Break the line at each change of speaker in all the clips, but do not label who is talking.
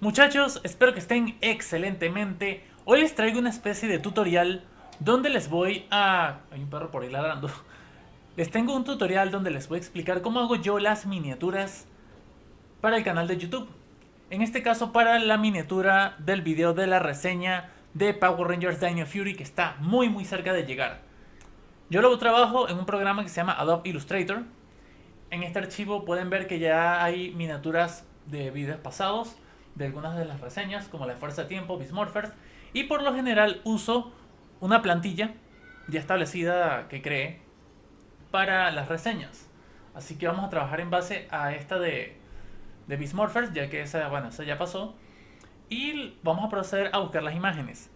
Muchachos, espero que estén excelentemente. Hoy les traigo una especie de tutorial donde les voy a... Hay un perro por ahí ladrando. Les tengo un tutorial donde les voy a explicar cómo hago yo las miniaturas para el canal de YouTube. En este caso para la miniatura del video de la reseña de Power Rangers Dino Fury que está muy muy cerca de llegar. Yo lo trabajo en un programa que se llama Adobe Illustrator. En este archivo pueden ver que ya hay miniaturas de videos pasados de algunas de las reseñas como la Fuerza de Tiempo, Bismorphers y por lo general uso una plantilla ya establecida que cree para las reseñas. Así que vamos a trabajar en base a esta de, de Bismorphers, ya que esa, bueno, esa ya pasó. Y vamos a proceder a buscar las imágenes.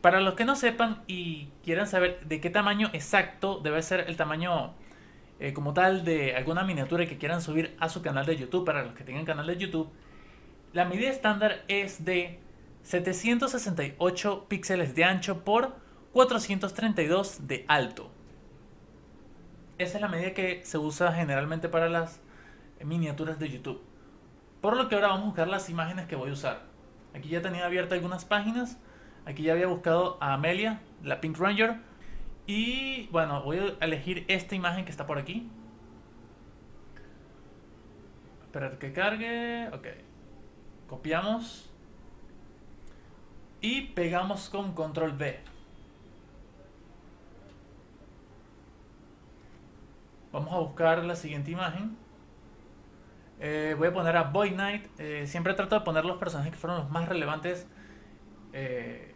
Para los que no sepan y quieran saber de qué tamaño exacto debe ser el tamaño eh, como tal de alguna miniatura que quieran subir a su canal de YouTube, para los que tengan canal de YouTube, la medida estándar es de 768 píxeles de ancho por 432 de alto. Esa es la medida que se usa generalmente para las miniaturas de YouTube. Por lo que ahora vamos a buscar las imágenes que voy a usar. Aquí ya tenía abiertas algunas páginas. Aquí ya había buscado a Amelia, la Pink Ranger. Y bueno, voy a elegir esta imagen que está por aquí. Esperar que cargue. Ok. Copiamos. Y pegamos con control V. Vamos a buscar la siguiente imagen. Eh, voy a poner a Boy Knight. Eh, siempre trato de poner los personajes que fueron los más relevantes eh,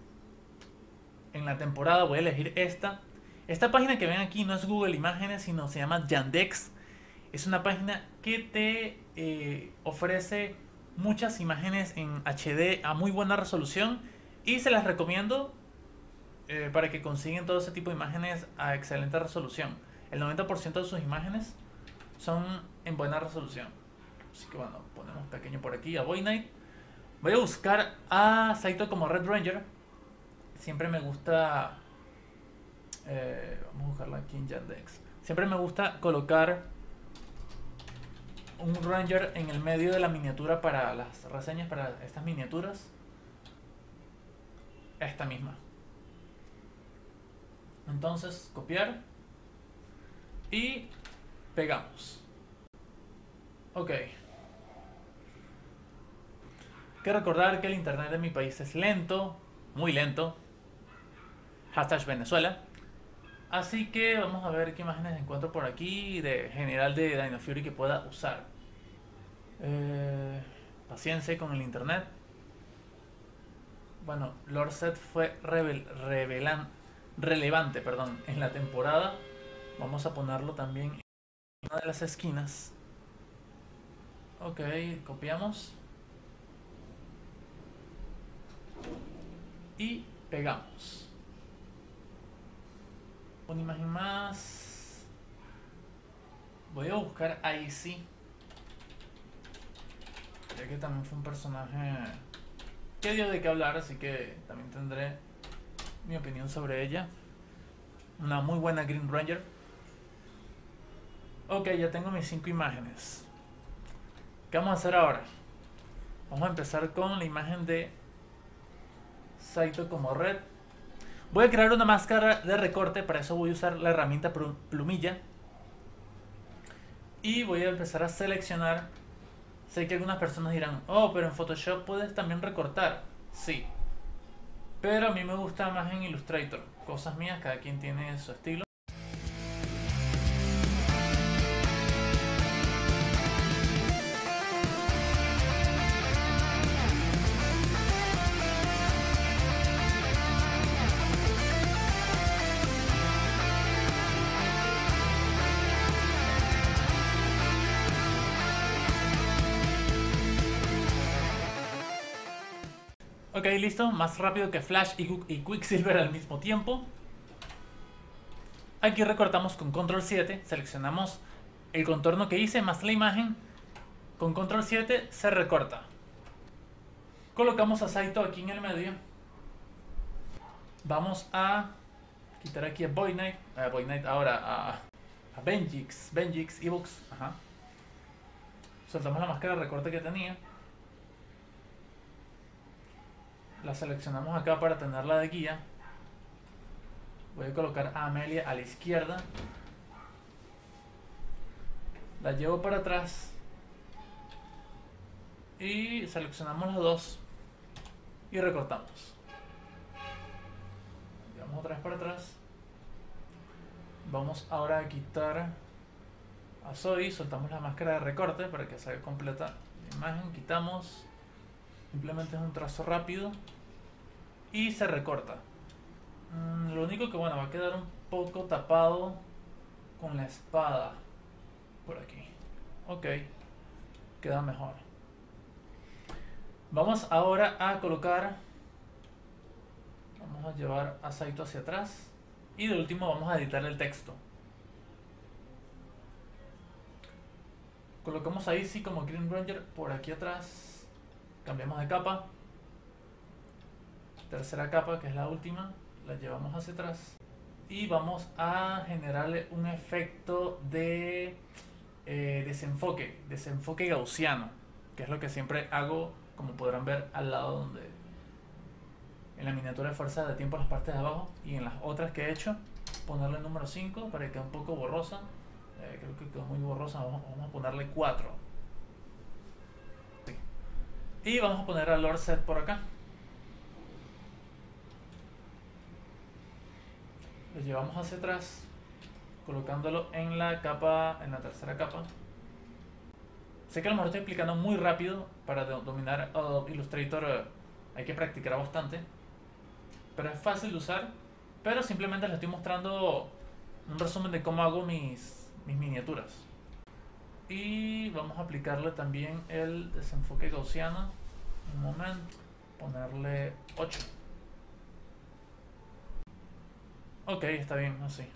en la temporada. Voy a elegir esta. Esta página que ven aquí no es Google Imágenes, sino se llama Yandex. Es una página que te ofrece muchas imágenes en HD a muy buena resolución y se las recomiendo para que consigan todo ese tipo de imágenes a excelente resolución el 90% de sus imágenes son en buena resolución. Así que bueno, ponemos pequeño por aquí a Boy Knight. Voy a buscar a Saito como Red Ranger. Siempre me gusta... Eh, vamos a buscarla aquí en Yandex. Siempre me gusta colocar un Ranger en el medio de la miniatura para las reseñas, para estas miniaturas. Esta misma. Entonces, copiar y pegamos. Ok. Que recordar que el internet de mi país es lento, muy lento. Hashtag Venezuela. Así que vamos a ver qué imágenes encuentro por aquí de general de Dino Fury que pueda usar. Eh, paciencia con el internet. Bueno, Lord Set fue revelan, relevante perdón, en la temporada Vamos a ponerlo también en una de las esquinas. Ok, copiamos. Y pegamos. Una imagen más. Voy a buscar ahí sí. Ya que también fue un personaje que dio de qué hablar, así que también tendré mi opinión sobre ella. Una muy buena Green Ranger. Ok, ya tengo mis cinco imágenes. ¿Qué vamos a hacer ahora? Vamos a empezar con la imagen de Saito como red. Voy a crear una máscara de recorte, para eso voy a usar la herramienta plumilla. Y voy a empezar a seleccionar. Sé que algunas personas dirán, oh, pero en Photoshop puedes también recortar. Sí. Pero a mí me gusta más en Illustrator. Cosas mías, cada quien tiene su estilo. Ok, listo. Más rápido que Flash y, Quicksilver al mismo tiempo. Aquí recortamos con Control 7. Seleccionamos el contorno que hice más la imagen. Con Control 7 se recorta. Colocamos a Saito aquí en el medio. Vamos a quitar aquí a Boy Knight, a Boy Knight ahora a, a Benjix, Benjix, ajá. Soltamos la máscara de recorte que tenía. La seleccionamos acá para tenerla de guía. Voy a colocar a Amelia a la izquierda. La llevo para atrás. Y seleccionamos las dos. Y recortamos. Llevamos otra vez para atrás. Vamos ahora a quitar a Zoe. Soltamos la máscara de recorte para que salga completa la imagen. Quitamos. Simplemente es un trazo rápido. Y se recorta. Mm, lo único que bueno, va a quedar un poco tapado con la espada por aquí. Ok, queda mejor. Vamos ahora a colocar, vamos a llevar a Saito hacia atrás y de último vamos a editar el texto. Colocamos a Easy como Green Ranger por aquí atrás, cambiamos de capa, tercera capa que es la última la llevamos hacia atrás y vamos a generarle un efecto de eh, desenfoque, desenfoque gaussiano, que es lo que siempre hago, como podrán ver al lado donde en la miniatura de fuerza de tiempo las partes de abajo y en las otras que he hecho, ponerle el número 5 para que quede un poco borrosa. Eh, creo que quedó muy borrosa, vamos, a ponerle 4. Y vamos a poner al Lord Set por acá. lo llevamos hacia atrás colocándolo en la capa en la tercera capa sé que a lo mejor estoy explicando muy rápido para dominar Illustrator eh, hay que practicar bastante pero es fácil de usar pero simplemente les estoy mostrando un resumen de cómo hago mis miniaturas y vamos a aplicarle también el desenfoque gaussiano un momento ponerle 8 Ok, está bien, así.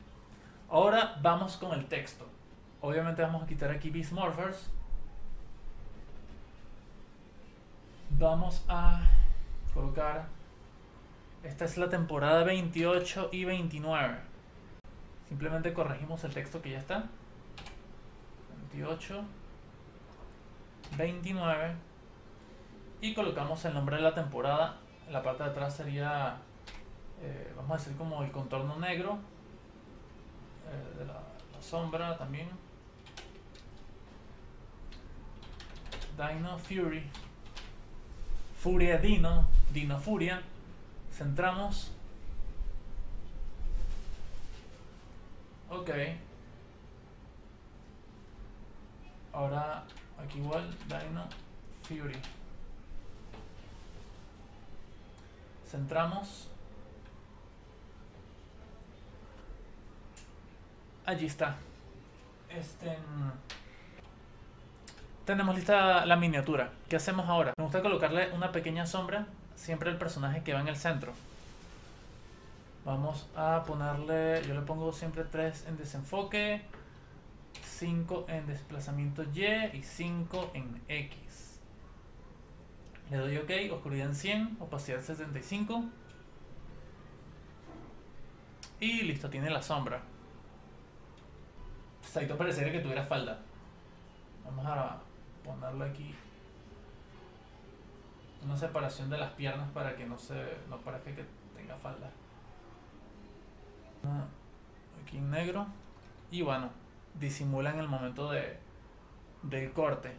Ahora vamos con el texto. Obviamente vamos a quitar aquí Beast Morphers. Vamos a colocar... Esta es la temporada 28 y 29. Simplemente corregimos el texto que ya está. 28, 29. Y colocamos el nombre de la temporada. En la parte de atrás sería eh, vamos a decir como el contorno negro eh, de la, sombra también Dino Fury Furia Dino Dino Furia centramos ok ahora aquí igual Dino Fury centramos Allí está. Este, mm, tenemos lista la miniatura. ¿Qué hacemos ahora? Me gusta colocarle una pequeña sombra siempre al personaje que va en el centro. Vamos a ponerle, yo le pongo siempre 3 en desenfoque, 5 en desplazamiento Y y 5 en X. Le doy OK, oscuridad en 100, opacidad 75. Y listo, tiene la sombra. Saito parecería que tuviera falda. Vamos a ponerlo aquí. Una separación de las piernas para que no se no parezca que tenga falda. Aquí en negro. Y bueno, disimula en el momento de del corte.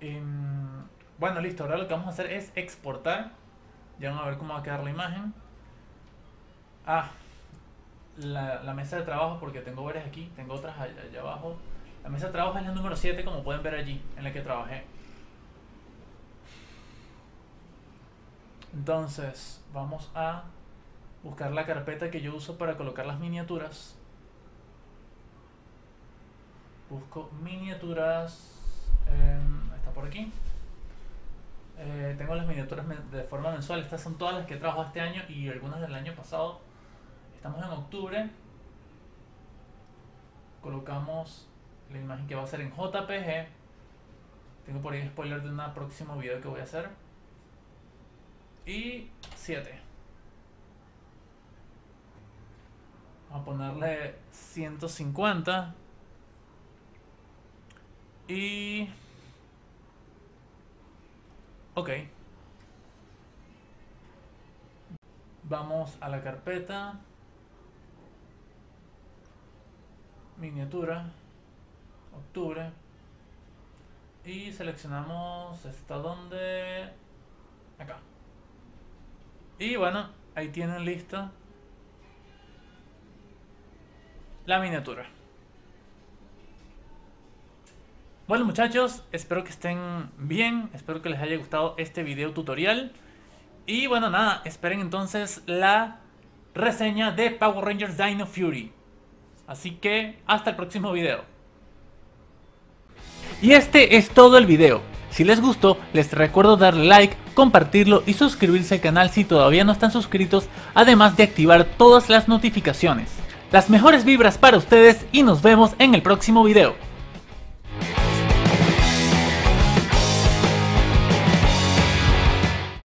Em, bueno, listo. Ahora lo que vamos a hacer es exportar. Ya vamos a ver cómo va a quedar la imagen. Ah, la, mesa de trabajo, porque tengo varias aquí, tengo otras allá, abajo. La mesa de trabajo es la número 7, como pueden ver allí, en la que trabajé. Entonces, vamos a buscar la carpeta que yo uso para colocar las miniaturas. Busco miniaturas. Eh, está por aquí. Eh, tengo las miniaturas de forma mensual. Estas son todas las que he trabajado este año y algunas del año pasado. Estamos en octubre. Colocamos la imagen que va a ser en JPG. Tengo por ahí el spoiler de un próximo video que voy a hacer. Y 7. Vamos a ponerle 150. Y... Ok. Vamos a la carpeta. Miniatura. Octubre. Y seleccionamos esta donde... Acá. Y bueno, ahí tienen lista la miniatura. Bueno muchachos, espero que estén bien, espero que les haya gustado este video tutorial. Y bueno nada, esperen entonces la reseña de Power Rangers Dino Fury. Así que hasta el próximo video. Y este es todo el video. Si les gustó, les recuerdo darle like, compartirlo y suscribirse al canal si todavía no están suscritos, además de activar todas las notificaciones. Las mejores vibras para ustedes y nos vemos en el próximo video.